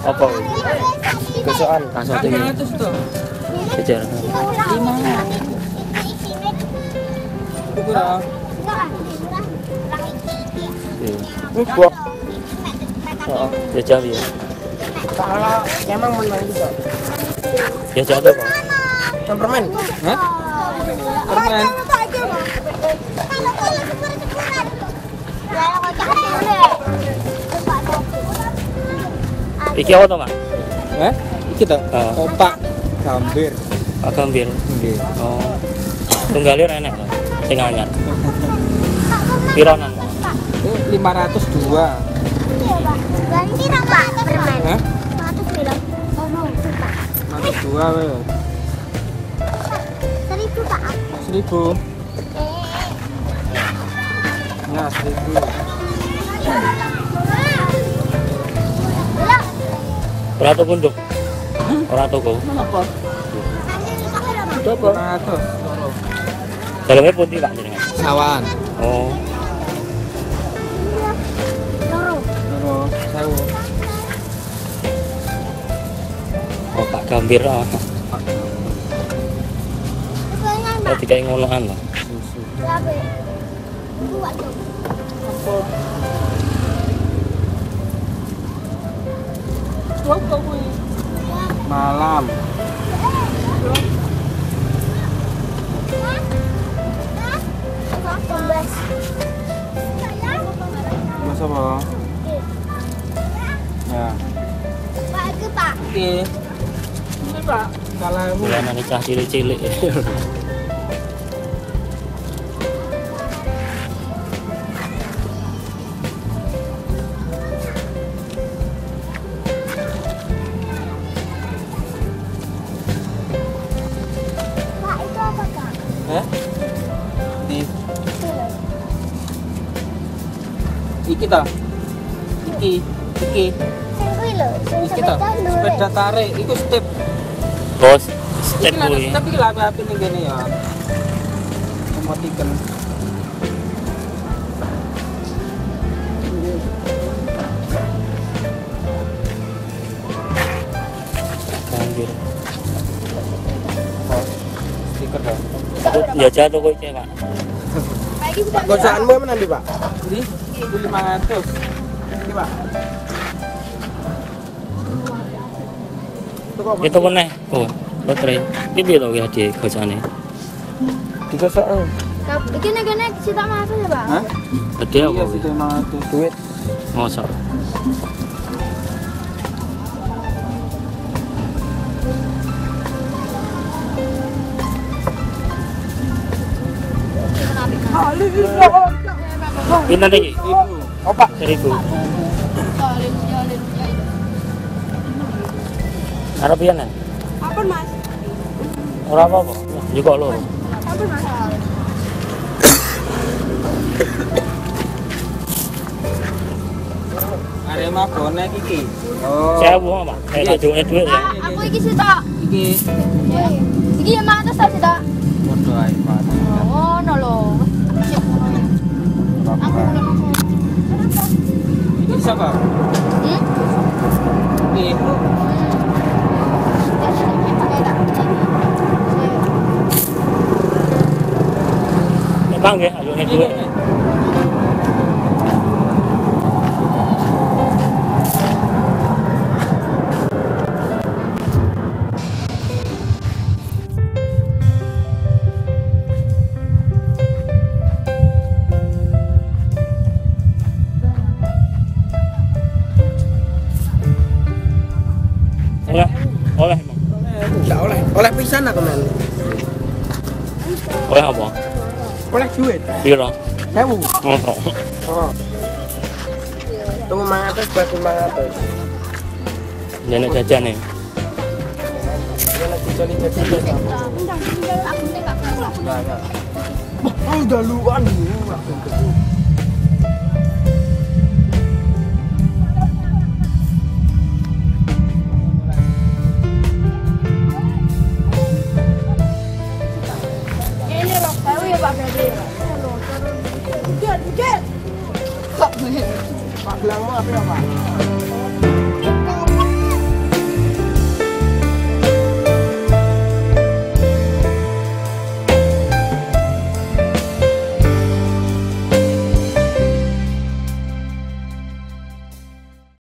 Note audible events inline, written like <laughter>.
Apa? Gosokan. Rasa tinggi. 500 tuh. Kejar. Oh, jajah ya. Kalau emang menang juga. Jajah apa kok? Yang permen. Hah? Permen. Iki apa to, Mak? Hah? Iki tuh. Ah. Opak. Gambir. Pak Gambir. Nggih. Oh. Tunggalir enak to. Sing anyar. Pironan. Ini 502. Hah? 502 weh. 1000. Ya, 1000. Ora tuku nduk. Ora tuku. Apa? 500. Daleme putih Pak jenengan. Sawan. Oh. Loro sewu. Oh, Pak Gambir. Oh, oh dikai ngonoan lho. Susu. Malam. Mas apa? Ya. Oke. Ini Pak. Kalau cah cilik-cilik. <laughs> Di iki ta? Iki, iki, iki ta? Sepeda tarik, iku step. Bos, step kuwi. tapi lah api ning kene ya. Emotiken. Aku jajah tuku iki, Pak. Gosokanmu mana nanti Pak? Ini, itu 500. Ini Pak. Itu kok meneh. Oh, lotre. Iki piye to ya di gojane? digosok. Iki nek-nek sita masuk ya, Pak? Hah? Gede apa Iya, 500. Duit. Mosok. Pinten iki? Ibu. Opak. Seribu. Arep piye? Ampun, Mas. Ora apa-apa. Juga loro. Ampun, Mas. Arema bonek iki. Oh. Sewu apa? Eh, tak duwe duit ya. Aku iki sita. Iki Iki yang mana ta sita? padha Memang nggih, ayo nek duit. Oleh, oleh emang. Enggak oleh. Oleh pisan aku men. Oleh apa? Oleh duit. Piro? Sewu. Mosok. Oh. Tunggu mangatus buat mangatus. Nenek jajan nih. Oh, udah luan nih. เดือดเก็ดขับเลยปักแล้วว่าเรื่องว่